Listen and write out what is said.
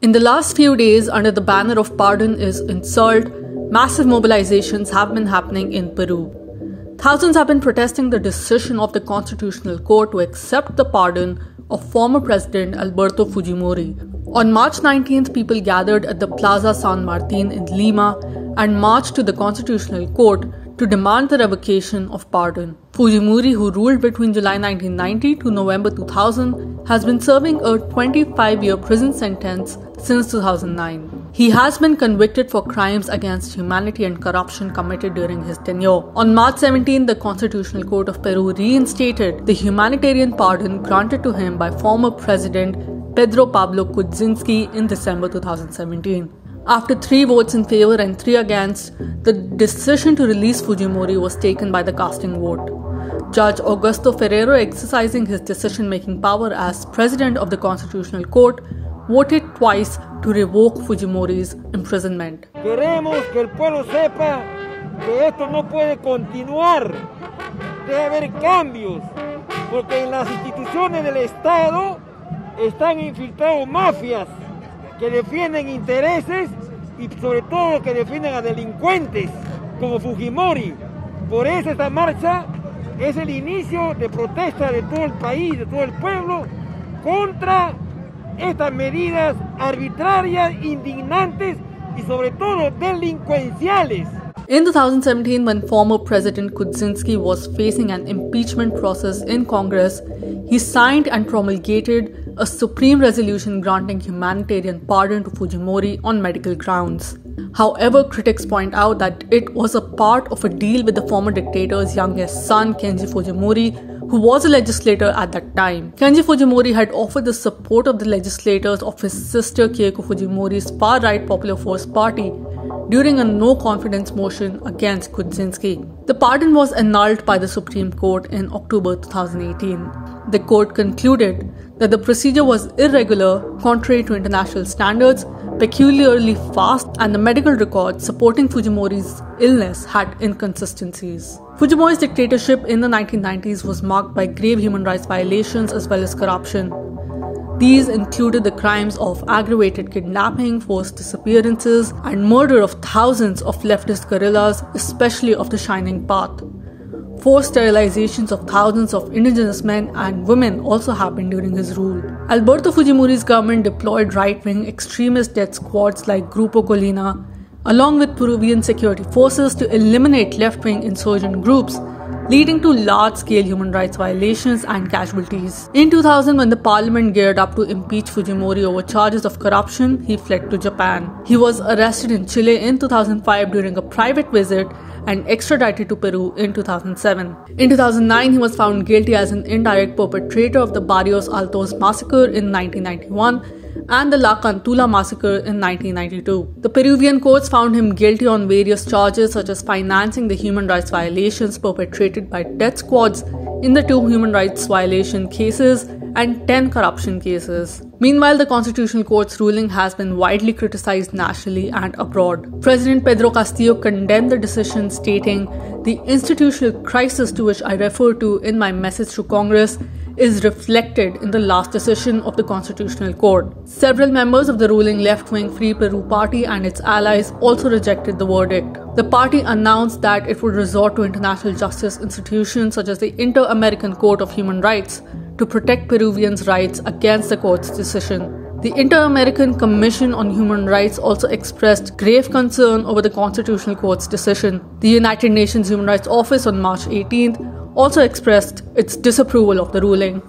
In the last few days, under the banner of pardon is insult, massive mobilizations have been happening in Peru. Thousands have been protesting the decision of the Constitutional Court to accept the pardon of former President Alberto Fujimori. On March 19th, people gathered at the Plaza San Martin in Lima and marched to the Constitutional Court to demand the revocation of pardon. Fujimori, who ruled between July 1990 to November 2000, has been serving a 25 year prison sentence since 2009. He has been convicted for crimes against humanity and corruption committed during his tenure. On March 17, the Constitutional Court of Peru reinstated the humanitarian pardon granted to him by former President Pedro Pablo Kuczynski in December 2017. After three votes in favor and three against, the decision to release Fujimori was taken by the casting vote. Judge Augusto Ferrero, exercising his decision making power as president of the Constitutional Court, voted twice to revoke Fujimori's imprisonment. Queremos que el pueblo sepa que esto no puede continuar. Debe haber cambios, porque en las instituciones del Estado están infiltrados mafias que defienden intereses y sobre todo que defienden a delincuentes como Fujimori. Por eso esta marcha es el inicio de protesta de todo el país, de todo el pueblo, contra estas medidas arbitrarias, indignantes y sobre todo delincuenciales. In 2017, when former President Kuczynski was facing an impeachment process in Congress, he signed and promulgated a supreme resolution granting humanitarian pardon to Fujimori on medical grounds. However, critics point out that it was a part of a deal with the former dictator's youngest son, Kenji Fujimori, who was a legislator at that time. Kenji Fujimori had offered the support of the legislators of his sister Keiko Fujimori's far right Popular Force Party during a no confidence motion against Kuczynski. The pardon was annulled by the Supreme Court in October 2018. The court concluded that the procedure was irregular, contrary to international standards, peculiarly fast, and the medical records supporting Fujimori's illness had inconsistencies. Fujimori's dictatorship in the 1990s was marked by grave human rights violations as well as corruption. These included the crimes of aggravated kidnapping, forced disappearances, and murder of thousands of leftist guerrillas, especially of the Shining Path. Forced sterilizations of thousands of indigenous men and women also happened during his rule. Alberto Fujimori's government deployed right wing extremist death squads like Grupo Colina, along with Peruvian security forces, to eliminate left wing insurgent groups leading to large scale human rights violations and casualties. In 2000, when the parliament geared up to impeach Fujimori over charges of corruption, he fled to Japan. He was arrested in Chile in 2005 during a private visit and extradited to Peru in 2007. In 2009, he was found guilty as an indirect perpetrator of the Barrios Altos massacre in 1991 and the La Cantuta massacre in 1992. The Peruvian courts found him guilty on various charges such as financing the human rights violations perpetrated by death squads in the two human rights violation cases and 10 corruption cases. Meanwhile, the Constitutional Court's ruling has been widely criticized nationally and abroad. President Pedro Castillo condemned the decision, stating, The institutional crisis to which I refer to in my message to Congress is reflected in the last decision of the Constitutional Court. Several members of the ruling left wing Free Peru Party and its allies also rejected the verdict. The party announced that it would resort to international justice institutions such as the Inter American Court of Human Rights to protect Peruvians' rights against the court's decision. The Inter American Commission on Human Rights also expressed grave concern over the Constitutional Court's decision. The United Nations Human Rights Office on March 18th also expressed its disapproval of the ruling.